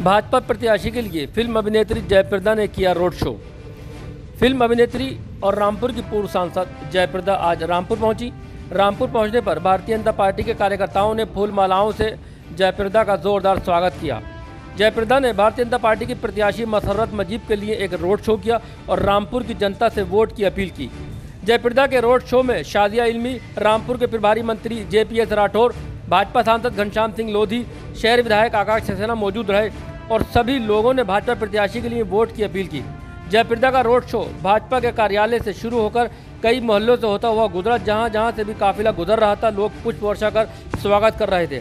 भाजपा प्रत्याशी के लिए फ़िल्म अभिनेत्री जयप्रदा ने किया रोड शो। फ़िल्म अभिनेत्री और रामपुर की पूर्व सांसद जयप्रदा आज रामपुर पहुँची। रामपुर पहुँचने पर भारतीय जनता पार्टी के कार्यकर्ताओं ने फूल मालाओं से जयप्रदा का जोरदार स्वागत किया। जयप्रदा ने भारतीय जनता पार्टी की प्रत्याशी मसरत मजीब के लिए एक रोड शो किया और रामपुर की जनता से वोट की अपील की। जयप्रदा के रोड शो में शादिया इलमी, रामपुर के प्रभारी मंत्री जेपीएस राठौर भाजपा सांसद घनश्याम सिंह लोधी, शहर विधायक आकाश सक्सेना मौजूद रहे और सभी लोगों ने भाजपा प्रत्याशी के लिए वोट की अपील की। जयप्रदा का रोड शो भाजपा के कार्यालय से शुरू होकर कई मोहल्लों से होता हुआ गुजरा, जहाँ जहाँ से भी काफिला गुजर रहा था, लोग पुष्प वर्षा कर स्वागत कर रहे थे।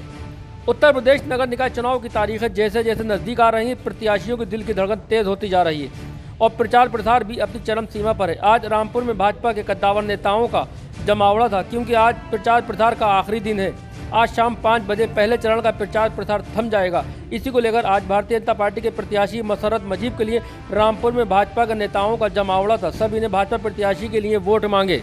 उत्तर प्रदेश नगर निकाय चुनाव की तारीखें जैसे जैसे नज़दीक आ रही, प्रत्याशियों के दिल की धड़कन तेज होती जा रही है और प्रचार प्रसार भी अपनी चरम सीमा पर है। आज रामपुर में भाजपा के कद्दावर नेताओं का जमावड़ा था, क्योंकि आज प्रचार प्रसार का आखिरी दिन है। आज शाम पाँच बजे पहले चरण का प्रचार प्रसार थम जाएगा। इसी को लेकर आज भारतीय जनता पार्टी के प्रत्याशी मसरत मजीब के लिए रामपुर में भाजपा के नेताओं का जमावड़ा था। सभी ने भाजपा प्रत्याशी के लिए वोट मांगे।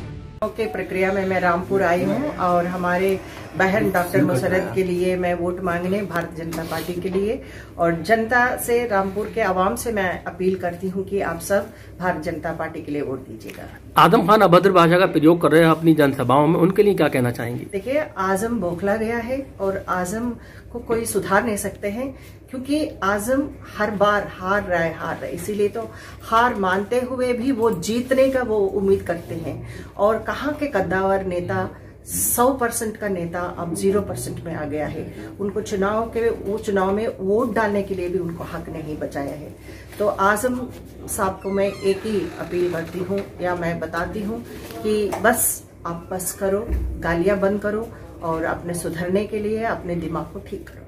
के प्रक्रिया में मैं रामपुर आई हूँ और हमारे बहन डॉक्टर मुसरत के लिए मैं वोट मांगने भारतीय जनता पार्टी के लिए और जनता से रामपुर के आवाम से मैं अपील करती हूँ कि आप सब भारतीय जनता पार्टी के लिए वोट दीजिएगा। आदम खान अभद्र भाषा का प्रयोग कर रहे हैं अपनी जनसभाओं में। उनके लिए क्या कहना चाहेंगे? देखिए आज़म बौखला गया है और आज़म को कोई सुधार नहीं सकते हैं क्योंकि आज़म हर बार हार रहा है हार रहा है। इसीलिए तो हार मानते हुए भी वो जीतने का वो उम्मीद करते हैं। और कहाँ के कद्दावर नेता सौ परसेंट का नेता अब ज़ीरो परसेंट में आ गया है। उनको चुनाव के, वो चुनाव में वोट डालने के लिए भी उनको हक नहीं बचाया है। तो आज़म साहब को मैं एक ही अपील करती हूँ या मैं बताती हूँ कि बस आप बस करो, गालियाँ बंद करो और अपने सुधरने के लिए अपने दिमाग को ठीक करो।